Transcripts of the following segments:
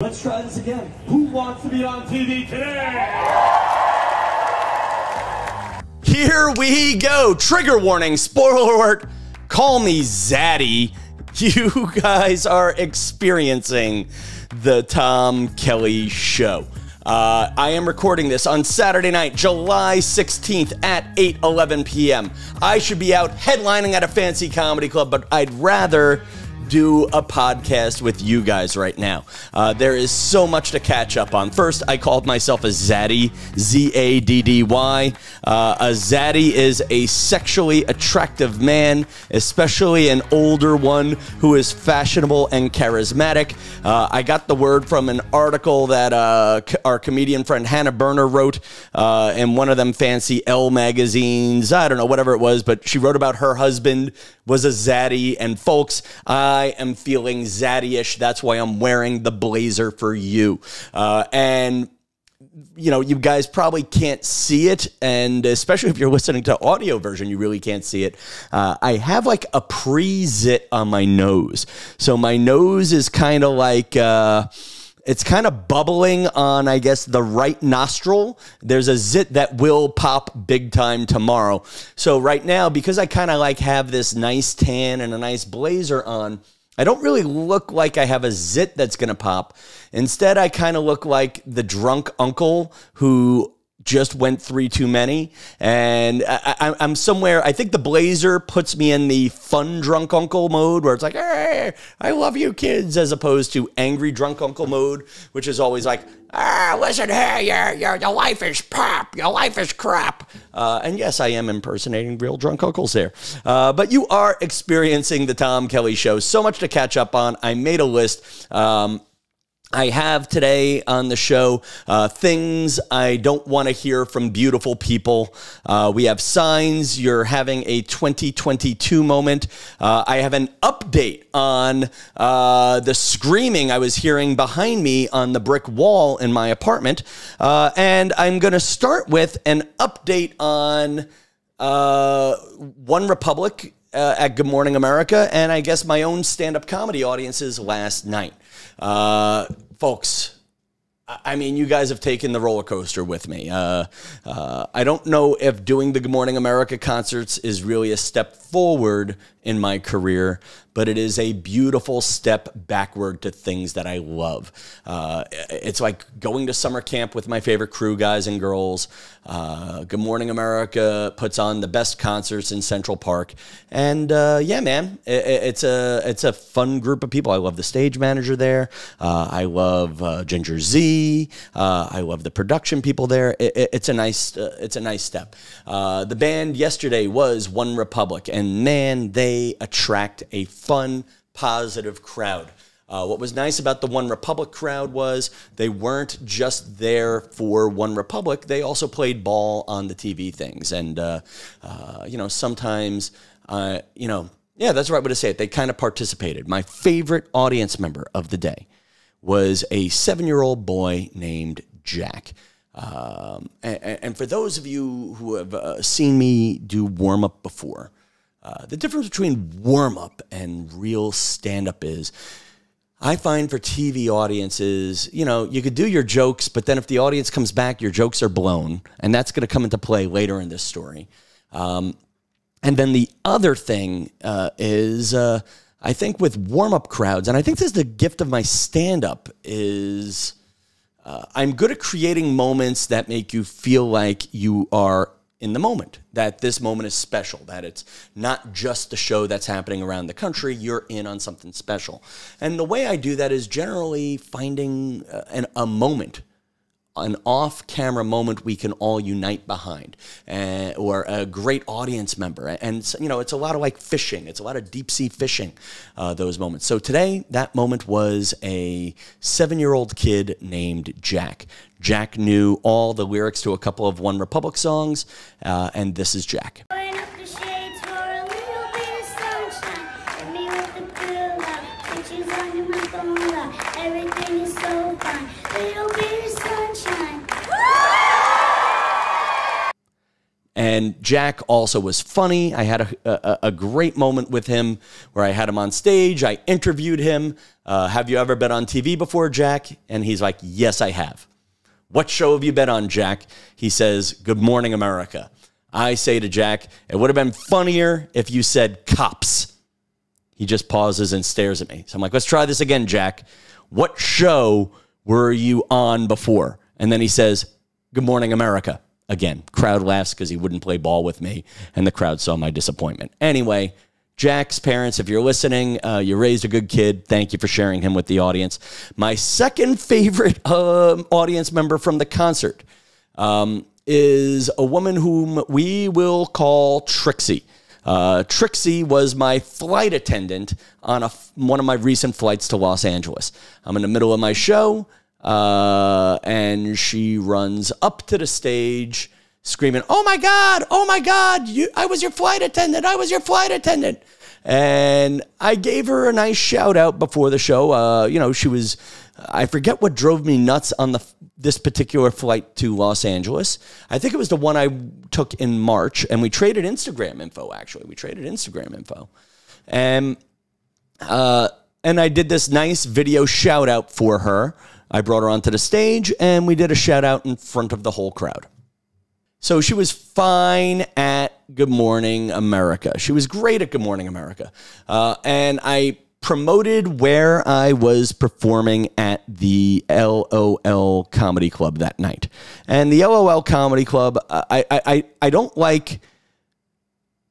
Let's try this again. Who wants to be on TV today? Here we go. Trigger warning, spoiler alert. Call me Zaddy. You guys are experiencing the Tom Kelly Show. Uh, I am recording this on Saturday night, July 16th at 8 11 p.m. I should be out headlining at a fancy comedy club, but I'd rather do a podcast with you guys right now. Uh, there is so much to catch up on. First, I called myself a zaddy, Z A D D Y. Uh, a zaddy is a sexually attractive man, especially an older one who is fashionable and charismatic. Uh, I got the word from an article that uh, our comedian friend Hannah Berner wrote uh, in one of them fancy Elle magazines. I don't know, whatever it was, but she wrote about her husband was a zaddy. And folks, I am feeling zaddy-ish. That's why I'm wearing the blazer for you. Uh, and you know, you guys probably can't see it, and especially if you're listening to audio version, you really can't see it. Uh, I have like a pre-zit on my nose, so my nose is kind of like. Uh, it's kind of bubbling on, I guess, the right nostril. There's a zit that will pop big time tomorrow. So right now, because I kind of like have this nice tan and a nice blazer on, I don't really look like I have a zit that's going to pop. Instead, I kind of look like the drunk uncle who just went three too many. And I, am somewhere, I think the Blazer puts me in the fun drunk uncle mode where it's like, hey, I love you kids, as opposed to angry drunk uncle mode, which is always like, ah, listen here, your, your, your life is pop, your life is crap. Uh, and yes, I am impersonating real drunk uncles there. Uh, but you are experiencing the Tom Kelly show. So much to catch up on. I made a list. Um, I have today on the show uh, things I don't want to hear from beautiful people. Uh, we have signs you're having a 2022 moment. Uh, I have an update on uh, the screaming I was hearing behind me on the brick wall in my apartment. Uh, and I'm going to start with an update on uh, One Republic at Good Morning America and I guess my own stand up comedy audiences last night. Uh, folks, I mean, you guys have taken the roller coaster with me. Uh, uh, I don't know if doing the Good Morning America concerts is really a step forward in my career, but it is a beautiful step backward to things that I love. Uh, it's like going to summer camp with my favorite crew guys and girls. Uh, Good Morning America puts on the best concerts in Central Park, and uh, yeah, man, it, it's a it's a fun group of people. I love the stage manager there. Uh, I love uh, Ginger Zee. Uh, I love the production people there. It, it, it's a nice it's a nice step. the band yesterday was One Republic, and man, they they attract a fun, positive crowd. Uh, what was nice about the One Republic crowd was they weren't just there for One Republic. They also played ball on the TV things. And, uh, uh, you know, sometimes, uh, you know, yeah, that's the right way to say it. They kind of participated. My favorite audience member of the day was a seven year old boy named Jack. Um, and, and, for those of you who have uh, seen me do warm up before, uh, the difference between warm up and real stand up is I find for TV audiences, you know, you could do your jokes, but then if the audience comes back, your jokes are blown. And that's going to come into play later in this story. Um, and then the other thing uh, is, uh, I think with warm up crowds, and I think this is the gift of my stand up, is uh, I'm good at creating moments that make you feel like you are in the moment, that this moment is special, that it's not just a show that's happening around the country, you're in on something special. And the way I do that is generally finding uh, an, a moment an off camera moment we can all unite behind uh, or a great audience member. And you know it's a lot of like fishing. It's a lot of deep sea fishing uh, those moments. So today that moment was a seven year old kid named jack. Jack knew all the lyrics to a couple of one republic songs uh, and this is jack and Jack also was funny. I had a, a, a, great moment with him where I had him on stage. I interviewed him. Uh, have you ever been on TV before, Jack? And he's like, Yes, I have. What show have you been on, Jack? He says, Good Morning America. I say to Jack, It would have been funnier if you said cops. He just pauses and stares at me. So I'm like, Let's try this again, Jack. What show were you on before? And then he says, Good Morning America. Again, crowd laughs because he wouldn't play ball with me, and the crowd saw my disappointment. Anyway, Jack's parents, if you're listening, uh, you raised a good kid. Thank you for sharing him with the audience. My second favorite uh, audience member from the concert um, is a woman whom we will call Trixie. Uh, Trixie was my flight attendant on a, one of my recent flights to Los Angeles. I'm in the middle of my show, uh, and she runs up to the stage screaming, Oh my God, oh my God, you, I was your flight attendant, I was your flight attendant. And I gave her a nice shout out before the show. Uh, you know, she was, I forget what drove me nuts on the this particular flight to Los Angeles. I think it was the one I took in March, and we traded Instagram info. Actually, we traded Instagram info, and uh, and I did this nice video shout out for her. I brought her onto the stage, and we did a shout out in front of the whole crowd. So she was fine at Good Morning America. She was great at Good Morning America. Uh, and I promoted where I was performing at the LOL Comedy Club that night. And the LOL Comedy Club, I, I, I don't like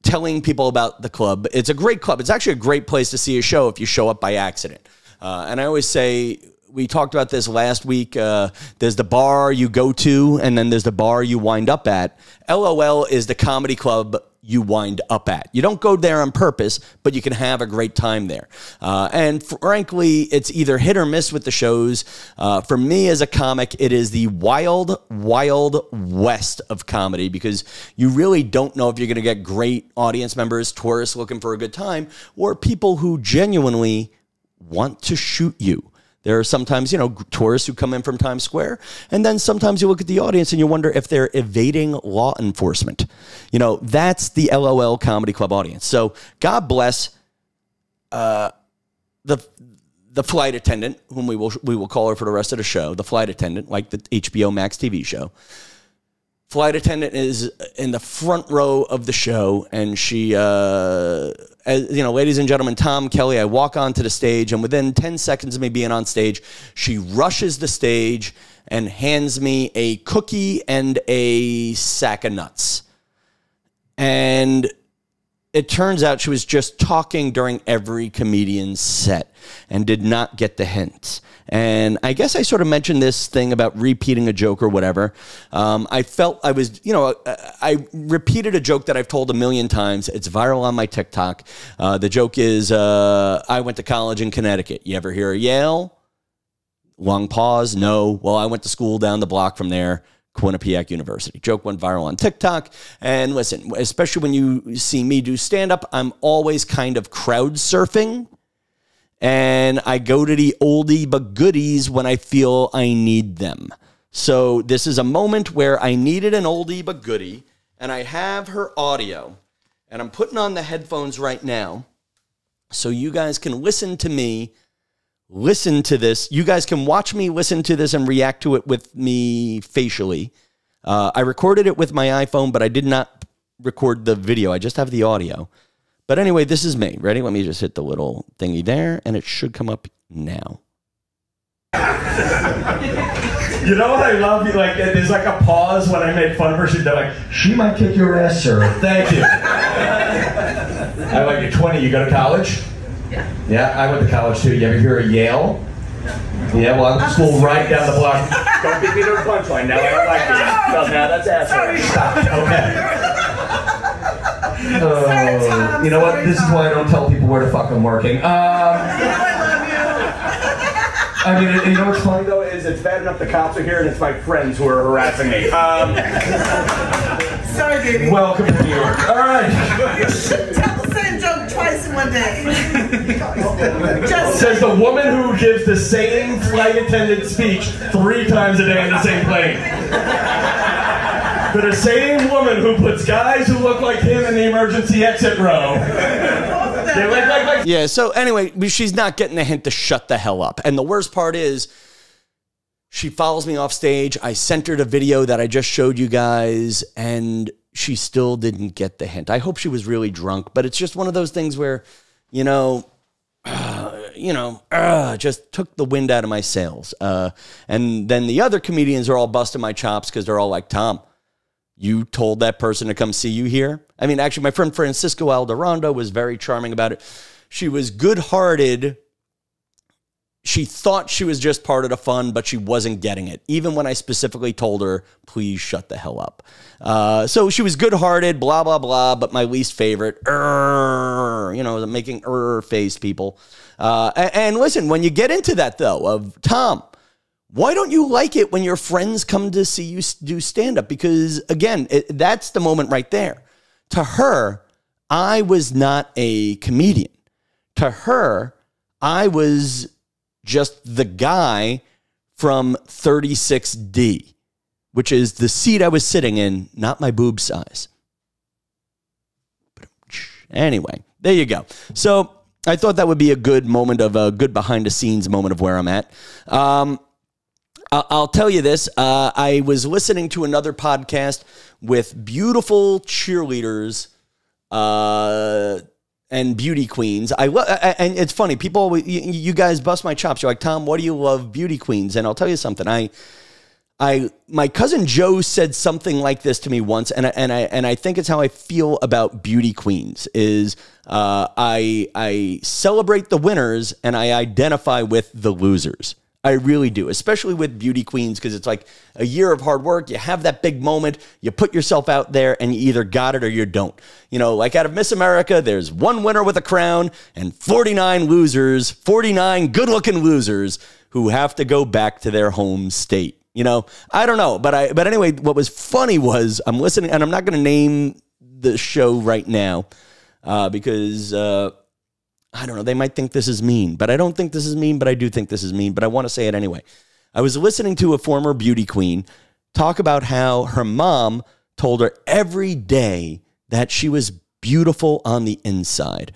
telling people about the club. It's a great club. It's actually a great place to see a show if you show up by accident. Uh, and I always say we talked about this last week. Uh, there's the bar you go to, and then there's the bar you wind up at. LOL is the comedy club you wind up at. You don't go there on purpose, but you can have a great time there. Uh, and frankly, it's either hit or miss with the shows. Uh, for me as a comic, it is the wild, wild west of comedy because you really don't know if you're going to get great audience members, tourists looking for a good time, or people who genuinely want to shoot you. There are sometimes, you know, tourists who come in from Times Square, and then sometimes you look at the audience and you wonder if they're evading law enforcement. You know, that's the LOL Comedy Club audience. So God bless uh, the the flight attendant, whom we will we will call her for the rest of the show, the flight attendant, like the HBO Max TV show. Flight attendant is in the front row of the show, and she, uh, as, you know, ladies and gentlemen, Tom Kelly. I walk onto the stage, and within ten seconds of me being on stage, she rushes the stage and hands me a cookie and a sack of nuts. And it turns out she was just talking during every comedian's set and did not get the hint. And I guess I sort of mentioned this thing about repeating a joke or whatever. Um, I felt I was, you know, I repeated a joke that I've told a million times. It's viral on my TikTok. Uh, the joke is uh, I went to college in Connecticut. You ever hear of Yale? Long pause. No. Well, I went to school down the block from there. Quinnipiac University. Joke went viral on TikTok. And listen, especially when you see me do stand up, I'm always kind of crowd surfing and I go to the oldie but goodies when I feel I need them. So this is a moment where I needed an oldie but goodie, and I have her audio, and I'm putting on the headphones right now so you guys can listen to me listen to this. You guys can watch me listen to this and react to it with me facially. Uh, I recorded it with my iPhone, but I did not record the video. I just have the audio. But anyway, this is me. Ready? Let me just hit the little thingy there, and it should come up now. You know what I love? Like, there's like a pause when I make fun of her. She's like, "She might kick your ass, sir." Thank you. I like you're 20. You go to college? Yeah. Yeah, I went to college too. You ever hear of Yale? Yeah, well, I went to school right down the block. Don't beat me to the punchline. Now I don't like you. No, now that's asshole. Stop. Okay. Uh, you know what? This is why I don't tell people where the fuck I'm working. Um, I mean, you know what's funny though is it's bad enough the cops are here and it's my friends who are harassing me. Um, Sorry, baby. welcome to New York. All right. Tell the same joke twice in one day. Just Says the woman who gives the same flight attendant speech three times a day on the same plane. For the same woman who puts guys who look like him in the emergency exit row. They look like, like Yeah, so anyway, she's not getting the hint to shut the hell up. And the worst part is, she follows me off stage. I sent her the video that I just showed you guys, and she still didn't get the hint. I hope she was really drunk, but it's just one of those things where, you know, uh, you know, uh, just took the wind out of my sails. Uh, and then the other comedians are all busting my chops because they're all like, Tom, you told that person to come see you here? I mean, actually, my friend Francisco Alderondo was very charming about it. She was good hearted. She thought she was just part of the fun, but she wasn't getting it, even when I specifically told her, please shut the hell up. Uh, so she was good hearted, blah, blah, blah, but my least favorite, er, you know, making er face people. Uh, and, and listen, when you get into that, though, of Tom, why don't you like it when your friends come to see you do stand up? Because again, it, that's the moment right there. To her, I was not a comedian. To her, I was just the guy from 36D, which is the seat I was sitting in, not my boob size. Anyway, there you go. So I thought that would be a good moment of a good behind the scenes moment of where I'm at. Um, I'll tell you this. Uh, I was listening to another podcast with beautiful cheerleaders uh, and beauty queens. I lo- and it's funny. People, you guys bust my chops. You're like, Tom, what do you love beauty queens? And I'll tell you something. I, I, my cousin Joe said something like this to me once, and I, and I and I think it's how I feel about beauty queens. Is uh, I I celebrate the winners and I identify with the losers. I really do, especially with beauty queens, because it's like a year of hard work. You have that big moment, you put yourself out there, and you either got it or you don't. You know, like out of Miss America, there's one winner with a crown and 49 losers, 49 good looking losers who have to go back to their home state. You know, I don't know, but I, but anyway, what was funny was I'm listening, and I'm not going to name the show right now uh, because, uh, I don't know, they might think this is mean, but I don't think this is mean, but I do think this is mean, but I want to say it anyway. I was listening to a former beauty queen talk about how her mom told her every day that she was beautiful on the inside.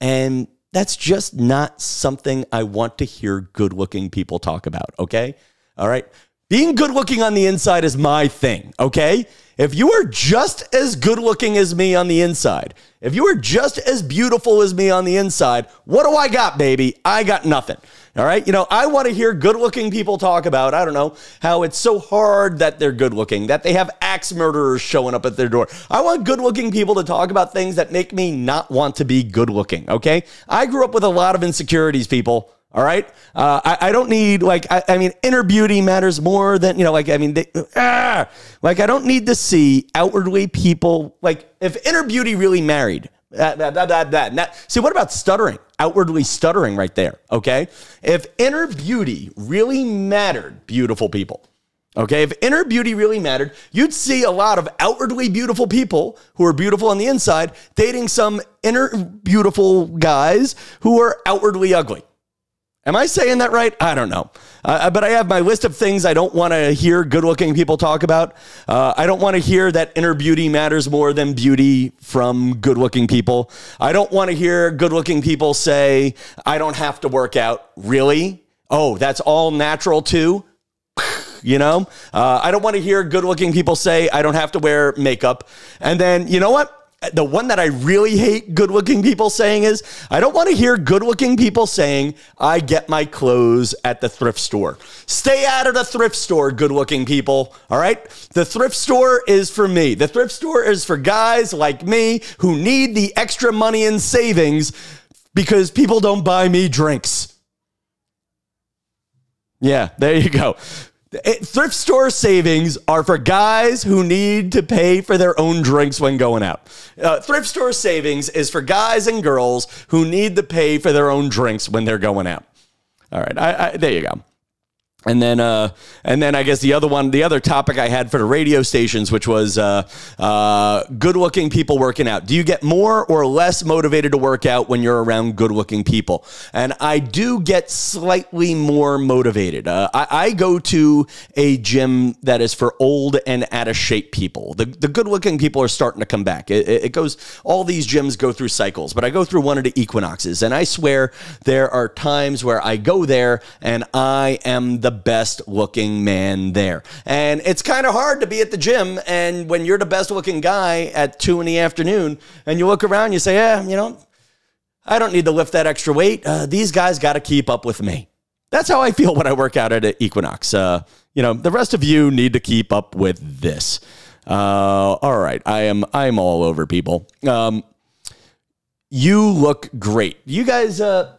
And that's just not something I want to hear good looking people talk about, okay? All right. Being good looking on the inside is my thing, okay? If you are just as good looking as me on the inside, if you are just as beautiful as me on the inside, what do I got, baby? I got nothing. All right. You know, I want to hear good looking people talk about, I don't know, how it's so hard that they're good looking, that they have axe murderers showing up at their door. I want good looking people to talk about things that make me not want to be good looking. Okay. I grew up with a lot of insecurities, people. All right. Uh, I, I, don't need like I, I, mean inner beauty matters more than you know like I mean they, ah, like I don't need to see outwardly people like if inner beauty really married that that that that, that. see what about stuttering outwardly stuttering right there okay if inner beauty really mattered beautiful people Okay, if inner beauty really mattered, you'd see a lot of outwardly beautiful people who are beautiful on the inside dating some inner beautiful guys who are outwardly ugly. Am I saying that right? I don't know. Uh, uh, but I have my list of things I don't want to hear good looking people talk about. Uh, I don't want to hear that inner beauty matters more than beauty from good looking people. I don't want to hear good looking people say, I don't have to work out. Really? Oh, that's all natural too? You know, uh, I don't want to hear good looking people say, I don't have to wear makeup. And then, you know what? The one that I really hate good looking people saying is I don't want to hear good looking people saying I get my clothes at the thrift store. Stay out of the thrift store, good looking people. All right. The thrift store is for me. The thrift store is for guys like me who need the extra money in savings because people don't buy me drinks. Yeah, there you go. Thrift store savings are for guys who need to pay for their own drinks when going out. Uh, thrift store savings is for guys and girls who need to pay for their own drinks when they're going out. All right, I, I, there you go. And then, uh, and then I guess the other one, the other topic I had for the radio stations, which was uh, uh, good-looking people working out. Do you get more or less motivated to work out when you're around good-looking people? And I do get slightly more motivated. Uh, I, I, go to a gym that is for old and out of shape people. The, the good-looking people are starting to come back. It, it goes. All these gyms go through cycles, but I go through one of the equinoxes, and I swear there are times where I go there and I am the best looking man there. And it's kind of hard to be at the gym and when you're the best looking guy at two in the afternoon and you look around, you say, yeah, you know, I don't need to lift that extra weight. Uh, these guys got to keep up with me. That's how I feel when I work out at Equinox. Uh, you know, the rest of you need to keep up with this. Uh, all right, I am I'm all over people. Um, you look great. You guys, uh,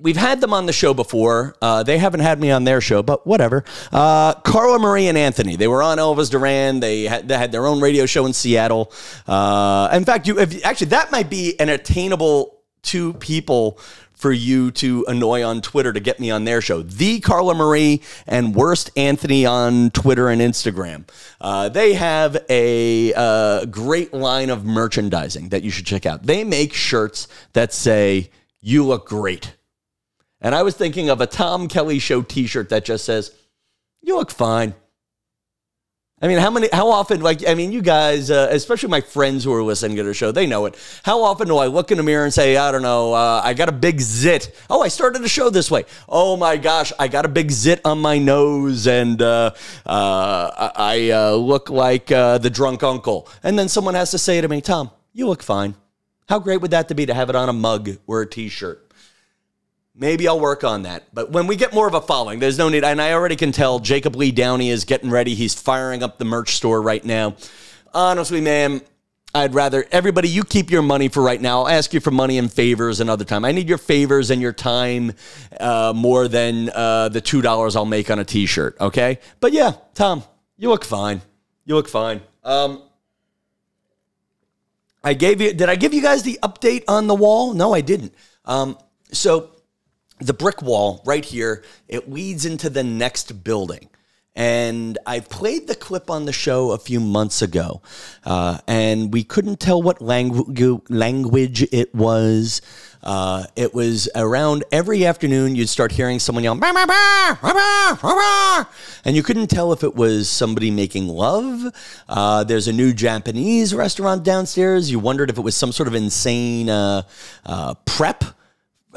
We've had them on the show before. Uh, they haven't had me on their show, but whatever. Uh, Carla Marie and Anthony. They were on Elvis Duran. They had, they had their own radio show in Seattle. Uh, in fact, you if, actually that might be an attainable two people for you to annoy on Twitter to get me on their show. The Carla Marie and Worst Anthony on Twitter and Instagram. Uh, they have a uh, great line of merchandising that you should check out. They make shirts that say, You look great. And I was thinking of a Tom Kelly show t-shirt that just says, "You look fine." I mean, how many, how often, like, I mean, you guys, uh, especially my friends who are listening to the show, they know it. How often do I look in the mirror and say, I don't know, uh, I got a big zit. Oh, I started the show this way. Oh my gosh, I got a big zit on my nose and uh, uh I uh, look like uh, the drunk uncle. And then someone has to say to me, Tom, you look fine. How great would that to be to have it on a mug or a t shirt? Maybe I'll work on that. But when we get more of a following, there's no need. And I already can tell Jacob Lee Downey is getting ready. He's firing up the merch store right now. Honestly, man, I'd rather everybody you keep your money for right now. I'll ask you for money and favors another time. I need your favors and your time uh, more than uh, the two dollars I'll make on a T-shirt. Okay, but yeah, Tom, you look fine. You look fine. Um, I gave you. Did I give you guys the update on the wall? No, I didn't. Um, so the brick wall right here, it leads into the next building. And I played the clip on the show a few months ago, uh, and we couldn't tell what langu- language it was. Uh, it was around every afternoon you'd start hearing someone yell, bah, bah, bah, and you couldn't tell if it was somebody making love. Uh, there's a new Japanese restaurant downstairs. You wondered if it was some sort of insane uh, uh prep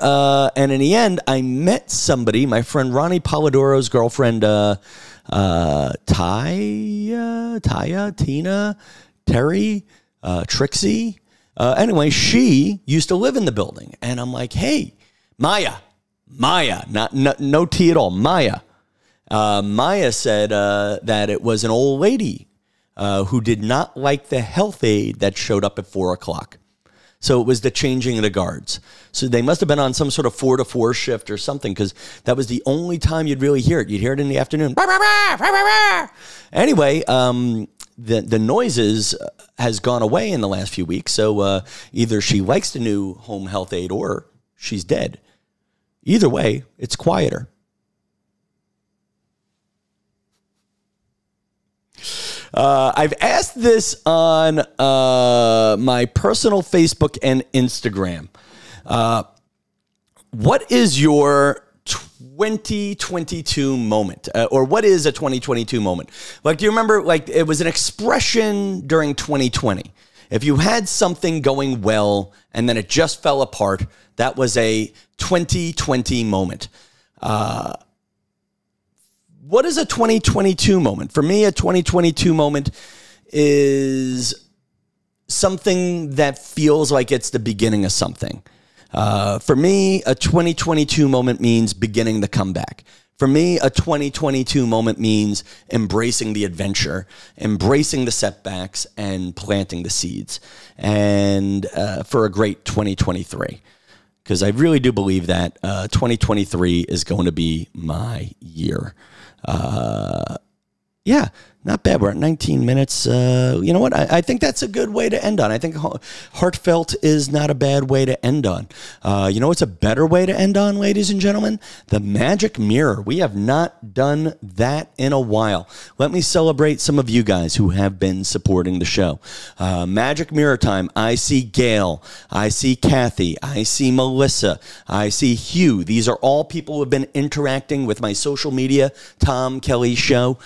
uh, and in the end, I met somebody, my friend Ronnie Polidoro's girlfriend, uh, uh, Taya, Taya, Tina, Terry, uh, Trixie. Uh, anyway, she used to live in the building. And I'm like, hey, Maya, Maya, not, no, no T at all, Maya. Uh, Maya said uh, that it was an old lady uh, who did not like the health aide that showed up at four o'clock. So it was the changing of the guards. So they must have been on some sort of four to four shift or something because that was the only time you'd really hear it. You'd hear it in the afternoon. Anyway, um, the the noises uh, has gone away in the last few weeks. So uh, either she likes the new home health aide or she's dead. Either way, it's quieter. Uh, I've asked this on uh, my personal Facebook and Instagram. Uh, what is your 2022 moment? Uh, or what is a 2022 moment? Like do you remember like it was an expression during 2020 if you had something going well and then it just fell apart that was a 2020 moment. Uh, what is a 2022 moment? For me, a 2022 moment is something that feels like it's the beginning of something. Uh, for me, a 2022 moment means beginning the comeback. For me, a 2022 moment means embracing the adventure, embracing the setbacks, and planting the seeds. And uh, for a great 2023 because I really do believe that uh, 2023 is going to be my year uh, yeah, not bad. We're at 19 minutes. Uh, you know what? I, I, think that's a good way to end on. I think heartfelt is not a bad way to end on. Uh, you know what's a better way to end on, ladies and gentlemen? The magic mirror. We have not done that in a while. Let me celebrate some of you guys who have been supporting the show. Uh, magic mirror time. I see Gail. I see Kathy. I see Melissa. I see Hugh. These are all people who have been interacting with my social media, Tom Kelly Show.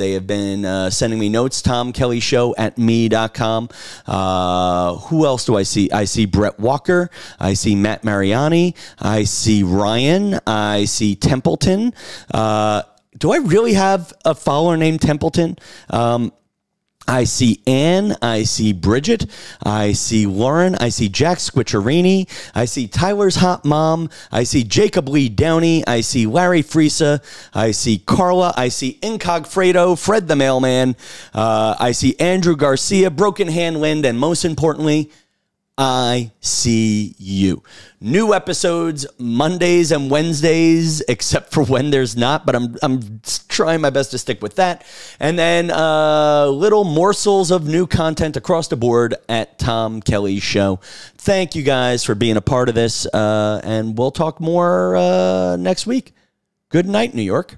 They have been uh, sending me notes, Tom Kelly Show at me.com. Uh, who else do I see? I see Brett Walker. I see Matt Mariani. I see Ryan. I see Templeton. Uh, do I really have a follower named Templeton? Um, I see Anne. I see Bridget. I see Lauren. I see Jack Squiccerini. I see Tyler's hot mom. I see Jacob Lee Downey. I see Larry Friesa. I see Carla. I see Incogfredo, Fred the mailman. Uh, I see Andrew Garcia, Broken Hand Lind, and most importantly, I see you. New episodes Mondays and Wednesdays, except for when there's not, but I'm, I'm trying my best to stick with that. And then uh, little morsels of new content across the board at Tom Kelly's show. Thank you guys for being a part of this, uh, and we'll talk more uh, next week. Good night, New York.